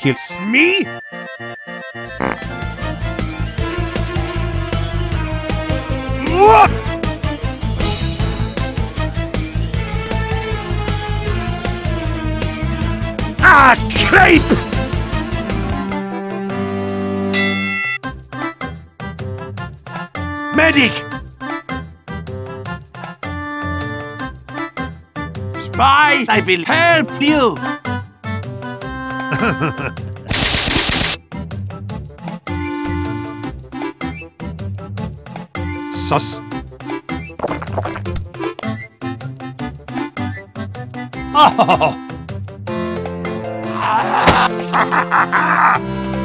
Kills. Me? What? Ah, creep! Medic! Spy, I will help you! Sus. Oh!